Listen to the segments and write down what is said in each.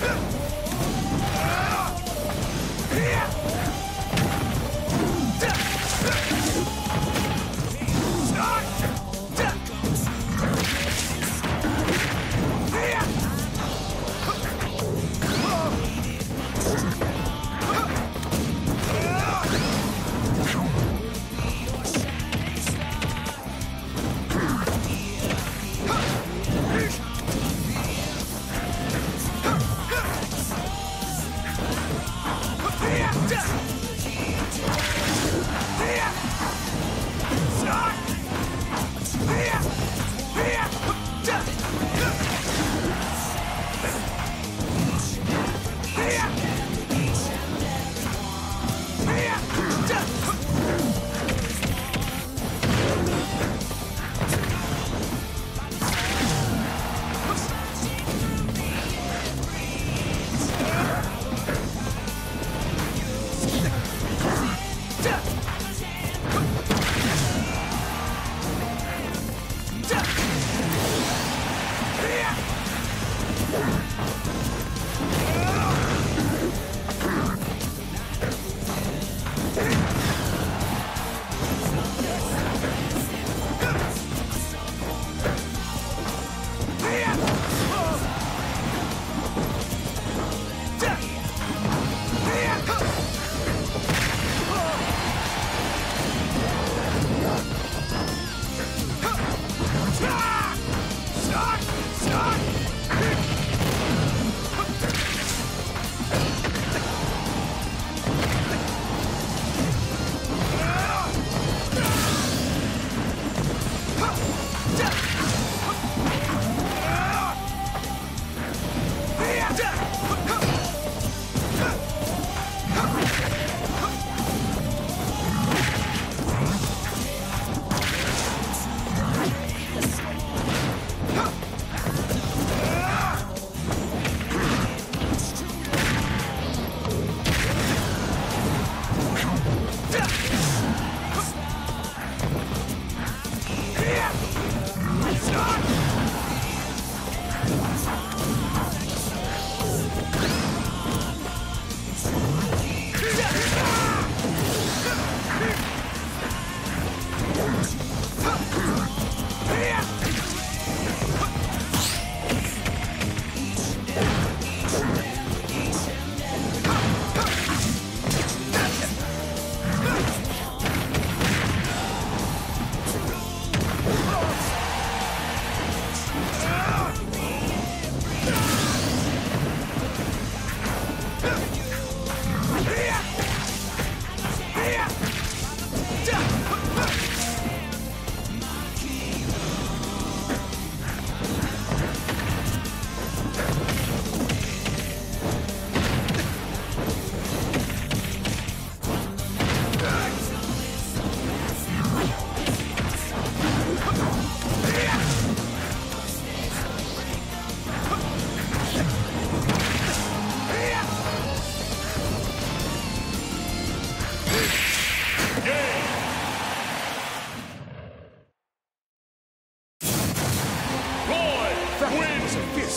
Yeah! Stop!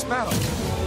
battle.